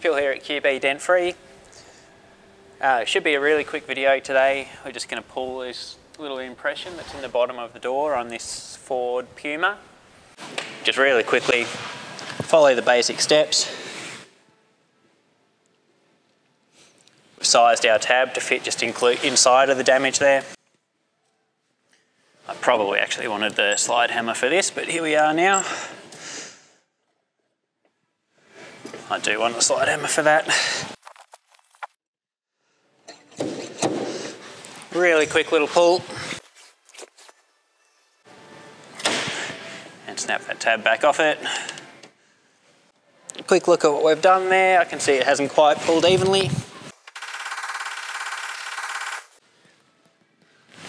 Phil here at QB Dent Free. Uh, should be a really quick video today. We're just going to pull this little impression that's in the bottom of the door on this Ford Puma. Just really quickly follow the basic steps. We've sized our tab to fit just inside of the damage there. I probably actually wanted the slide hammer for this, but here we are now. I do want the slide hammer for that. Really quick little pull. And snap that tab back off it. Quick look at what we've done there. I can see it hasn't quite pulled evenly.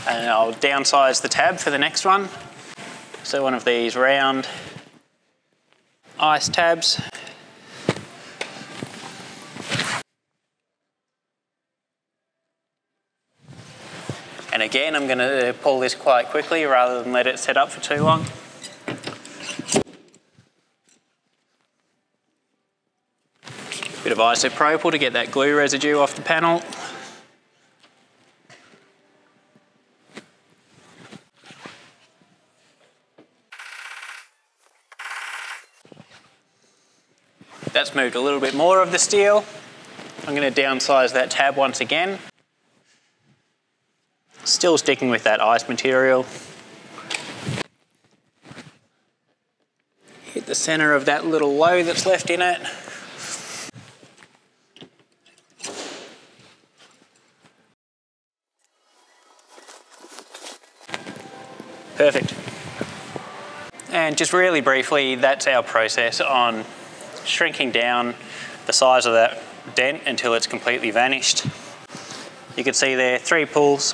And I'll downsize the tab for the next one. So one of these round ice tabs. And again, I'm going to pull this quite quickly rather than let it set up for too long. Bit of isopropyl to get that glue residue off the panel. That's moved a little bit more of the steel. I'm going to downsize that tab once again. Still sticking with that ice material. Hit the center of that little low that's left in it. Perfect. And just really briefly, that's our process on shrinking down the size of that dent until it's completely vanished. You can see there, three pulls,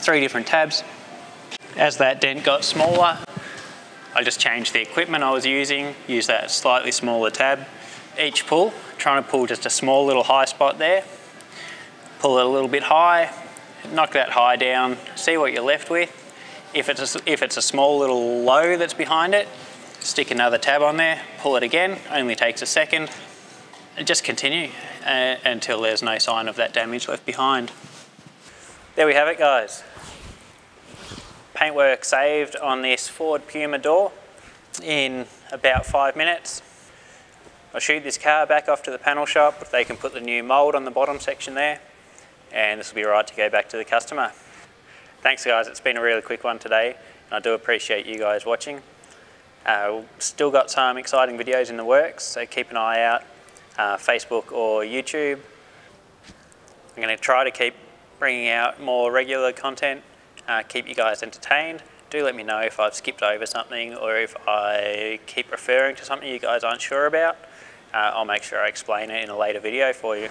three different tabs. As that dent got smaller, I just changed the equipment I was using, used that slightly smaller tab. Each pull, trying to pull just a small little high spot there. Pull it a little bit high, knock that high down, see what you're left with. If it's a, if it's a small little low that's behind it, stick another tab on there, pull it again, only takes a second, and just continue uh, until there's no sign of that damage left behind. There we have it guys. Paintwork saved on this Ford Puma door in about five minutes. I'll shoot this car back off to the panel shop. If they can put the new mould on the bottom section there and this will be right to go back to the customer. Thanks guys, it's been a really quick one today and I do appreciate you guys watching. Uh, still got some exciting videos in the works, so keep an eye out, uh, Facebook or YouTube. I'm going to try to keep bringing out more regular content, uh, keep you guys entertained. Do let me know if I've skipped over something or if I keep referring to something you guys aren't sure about. Uh, I'll make sure I explain it in a later video for you.